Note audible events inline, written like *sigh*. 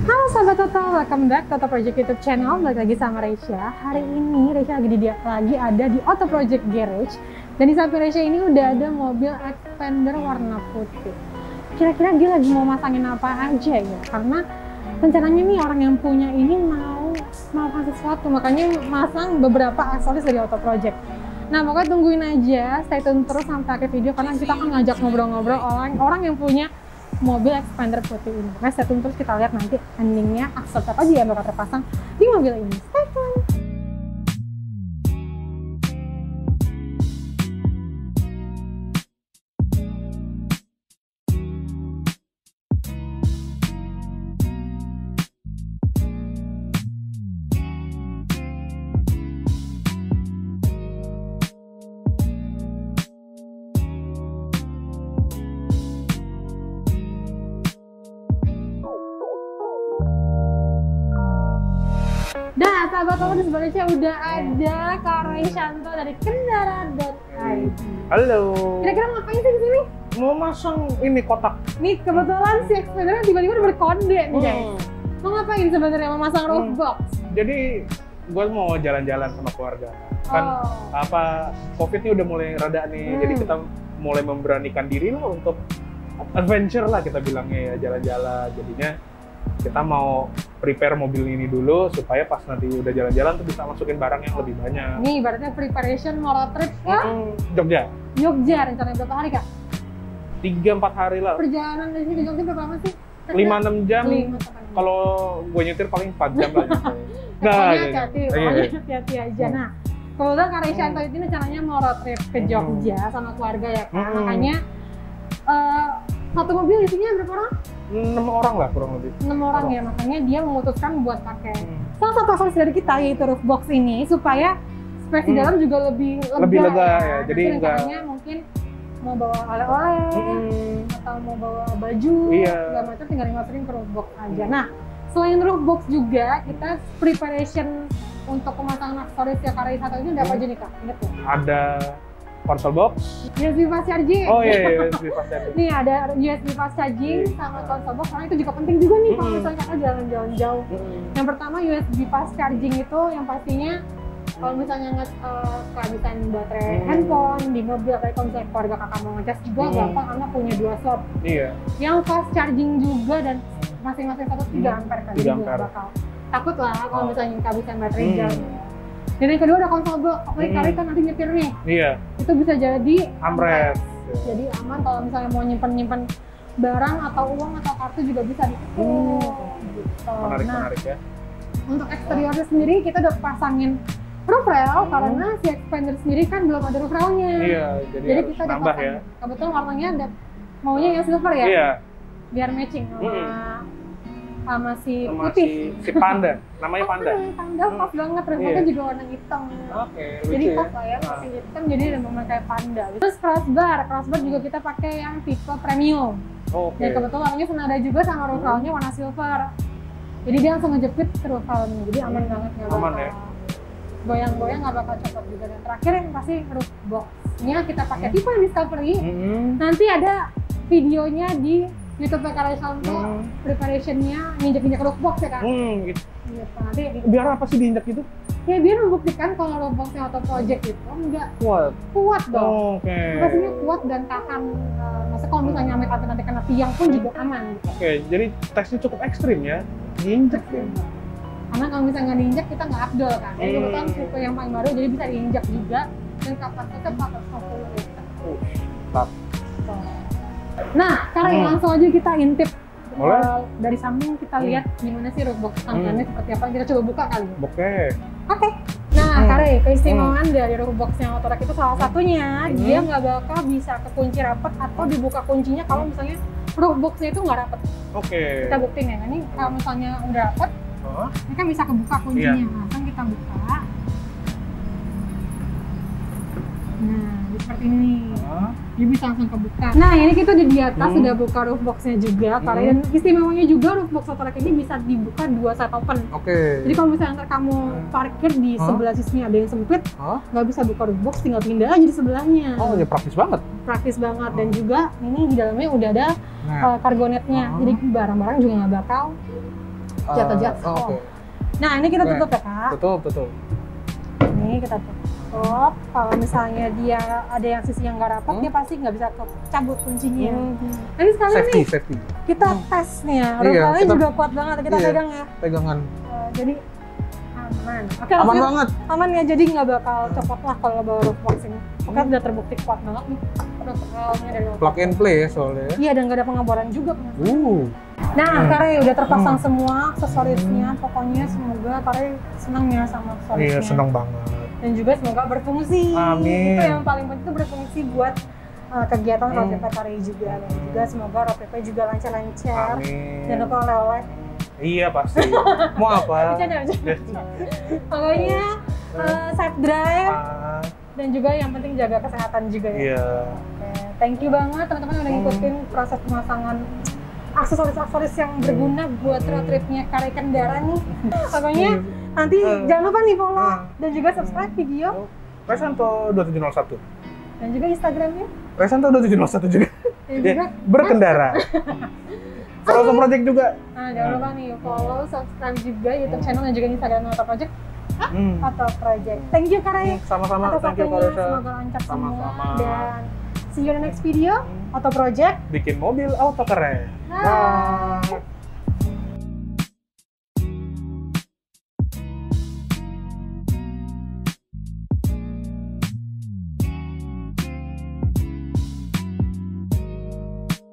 Halo sahabat Toto, welcome back to Toto Project YouTube channel. Balik lagi sama Reisha. Hari ini Reisha lagi di lagi ada di Auto Project Garage. Dan di samping Reisha ini udah ada mobil expander warna putih. Kira-kira dia lagi mau masangin apa aja ya? Karena rencananya nih orang yang punya ini mau melakukan sesuatu, makanya masang beberapa aksesoris dari Auto Project. Nah, pokoknya tungguin aja, stay tune terus sampai akhir video karena kita akan ngajak ngobrol-ngobrol orang orang yang punya mobil expander putih ini. Nah, tune terus kita lihat nanti endingnya aksesoris apa aja yang bakal terpasang di mobil ini. Sahabat kamu di sebelahnya udah ada Kak Shanto dari Kendara.id. Halo. Kira-kira ngapain sih di sini? Mau masang ini kotak. Nih, kebetulan si expander tiba-tiba udah berkonde nih guys. Hmm. Mau ngapain sebenarnya? Mau masang roof Hmm. box? Jadi gue mau jalan-jalan sama keluarga. Kan Oh. apa COVID ini udah mulai reda nih. Hmm. Jadi kita mulai memberanikan diri lah untuk adventure lah kita bilangnya ya jalan-jalan. Jadinya kita mau prepare mobil ini dulu supaya pas nanti udah jalan-jalan tuh bisa masukin barang yang lebih banyak. Nih, ibaratnya preparation mau road trip ke Hmm, Jogja. Jogja rencananya berapa hari kak? Tiga empat hari lah. Perjalanan dari sini ke Jogja berapa lama sih? Lima enam jam. Kalau gue nyetir paling 4 jam lah. gitu. *laughs* Pokoknya iya. hati-hati, Iya, pokoknya iya. hati-hati aja. Nah, kebetulan Kak Resyanto ini rencananya mau road trip ke Jogja sama keluarga ya Kak. Hmm. Makanya eh, satu mobil isinya berapa orang? Enam orang lah kurang lebih. Enam orang ya, makanya dia memutuskan buat pakai Hmm. salah satu aksesoris dari kita yaitu roof box ini supaya space di Hmm. dalam juga lebih lega, Lebih lega ya, jadi Nanti enggak- mungkin mau bawa oleh-oleh Hmm. atau mau bawa baju Iya. segala macam tinggal dimasukin ke roof box aja. Nah, selain roof box juga kita preparation untuk pemasangan aksesoris ya karya satu ini ada apa Hmm. aja nih kak? Ingat ya? Ada console box. USB fast charging. Oh iya, iya USB fast charging. *laughs* Nih ada USB fast charging Iya. sama console box karena itu juga penting juga nih kalau Hmm. misalnya kakak jalan-jalan jauh. Hmm. Yang pertama USB fast charging itu yang pastinya kalau misalnya nge uh, kehabisan baterai Hmm. handphone di mobil atau kalau misalnya keluarga kakak mau ngecas juga Hmm. gampang karena punya dua slot Iya. yang fast charging juga dan masing-masing satu 3 Hmm, ampere kan 3 jadi nggak ampere. bakal takut lah kalau Oh. misalnya kehabisan baterai Hmm. jauh ya. Dan yang kedua ada konsol apalagi Hmm. kali kan nanti nyetir nih, Iya. itu bisa jadi Amret. Jadi aman kalau misalnya mau nyimpen-nyimpen barang atau uang atau kartu juga bisa di situ. Hmm. Gitu. Menarik Nah, menarik ya. untuk eksteriornya sendiri kita udah pasangin roof rail Hmm. karena si expander sendiri kan belum ada roof railnya. Iya. Jadi, Jadi kita nambah ya. Kebetulan warnanya ada maunya yang silver ya, Iya. biar matching sama Hmm. Sama si Sama putih. si, si panda. Namanya panda. Ah, panda pas banget, rambutnya Iya. juga warna hitam. Oke. jadi lucu pas lah ya, Nah. hitam jadi udah memakai panda. Terus crossbar, crossbar juga kita pakai yang tipe premium. Oke. Dan kebetulan warnanya senada juga sama roof railnya warna silver. Jadi dia langsung ngejepit ke roof railnya, jadi aman banget nggak Aman bakal ya? goyang-goyang nggak bakal copot juga. Dan terakhir yang pasti roof boxnya kita pakai Hmm. tipe Discovery. Hmm. Nanti ada videonya di YouTube PKR Santo Hmm. preparationnya nginjek-nginjek roof box ya kan? Hmm, gitu. Gitu. Nanti Biar apa sih diinjak gitu? ya biar membuktikan kalau roof boxnya auto project itu enggak Kuat. kuat dong. Oke. Pastinya kuat dan tahan. Uh, maksudnya kalau misalnya amit amit nanti kena tiang pun juga aman gitu. Oke, jadi tesnya cukup ekstrim ya. Diinjak ya. karena kalau misalnya nggak diinjak kita nggak abdol kan jadi Hmm. kebetulan tipe yang paling baru jadi bisa diinjak juga dan kapasitasnya 450 liter Uh. Nah sekarang Hmm. langsung aja kita intip Boleh. Uh, dari samping kita Hmm. lihat gimana sih roadbox tampilannya seperti apa kita coba buka kali. Oke. oke nah Hmm. Kare keistimewaan dari roadbox yang Autorak itu salah satunya Hmm. dia nggak bakal bisa kekunci rapat atau dibuka kuncinya kalau misalnya roadboxnya itu nggak rapat Oke. kita buktiin ya ini kalau misalnya udah rapat Hah? ini kan bisa kebuka kuncinya Iya. langsung kita buka nah seperti ini Dia bisa langsung kebuka nah ini kita di atas Hmm. sudah buka roof boxnya juga Hmm. karena istimewanya juga roof box Autorak ini bisa dibuka dua side open Oke. jadi kalau misalnya ntar kamu parkir di Hah? sebelah sisinya ada yang sempit nggak bisa buka roof box tinggal pindah aja di sebelahnya Oh, ya praktis banget. praktis banget dan juga ini di dalamnya udah ada Nah, uh, cargo netnya Oh. jadi barang-barang juga nggak bakal Uh, Jatuh-jatuh. Oke. Nah, ini kita tutup ya, Kak. Tutup, tutup. Ini kita tutup. Kalau misalnya dia ada yang sisi yang nggak rapat, Hmm. dia pasti nggak bisa cabut kuncinya. Hmm. Nah, ini sekalian Safety, nih, safety. kita tes nih ya. Iya, Rupanya kita- juga kuat banget, kita Iya. pegang ya. Pegangan. Eh, jadi aman. Oke, Aman langsung- banget. aman ya jadi nggak bakal copot lah kalau bawa roof box ini Oke udah terbukti kuat banget nih protokolnya dan Plug and play ya soalnya. ya. iya dan nggak ada pengeboran juga Uh. nah Hmm. Kare udah terpasang semua aksesorisnya pokoknya semoga Kare senang ya sama aksesorisnya Iya, seneng banget. Dan juga semoga berfungsi Amin. itu yang paling penting itu berfungsi buat uh, kegiatan road Hmm. trip Kare juga dan juga semoga road juga lancar-lancar jangan lupa oleh-oleh Iya pasti. Mau *laughs* apa? bercanda bercanda pokoknya uh, safe drive Ah, dan juga yang penting jaga kesehatan juga ya Iya. Oke, thank you banget teman-teman udah Hmm. ngikutin proses pemasangan aksesoris-aksesoris yang berguna buat road tripnya Kare Kendara nih. *laughs* Pokoknya nanti Hmm. jangan lupa nih follow Hmm. dan juga subscribe video Resanto 2701. dan juga Instagramnya Resanto 2701 juga. dan juga berkendara. *laughs* Proso Project juga. nah, jangan lupa nih follow subscribe juga YouTube channel dan juga Instagram Auto Project Hmm. Auto Project. Thank you Kare Sama-sama, atas thank you Karisa. semoga lancar semua Sama-sama. dan see you in the next video Auto Project. Bikin mobil auto keren. Bye. Bye.